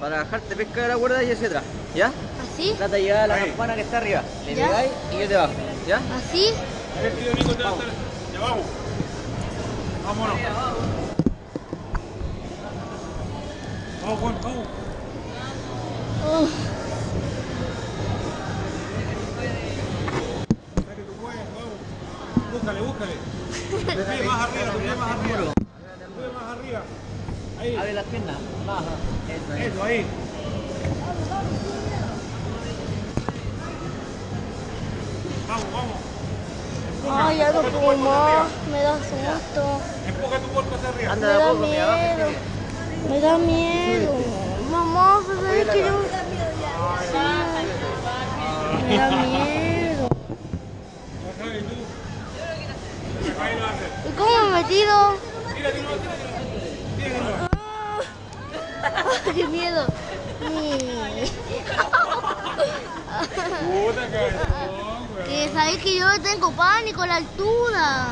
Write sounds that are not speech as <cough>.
para bajarte pesca de la cuerda y hacia atrás, ¿ya? ¿Así? Trata de llegar a la Ahí. campana que está arriba. Le Ya. pegáis y yo te bajo, ¿ya? ¿Así? A ver, tío Nico, te va a estar- Ya vamos. Vámonos. Vamos, Juan, vamos. Uf. Dale que tú puedes, vamos. Búscale, búscale. <laughs> Más arriba, más arriba. Tu pie más arriba. Ahí. Abre las piernas, baja. Eso es. Eso, ahí. Vamos, vamos. Empuja, Ay, ya no puedo más. Me da susto. Empuja tu cuerpo hacia arriba. Anda Me de poco, mira. Me da miedo. Mamá, ¿sabes que yo? Me da miedo. Ahí. ¿Y cómo me he metido? Tira. Tira, tira. ¡Qué miedo! Puta güey. Que sabéis que yo tengo pánico a la altura.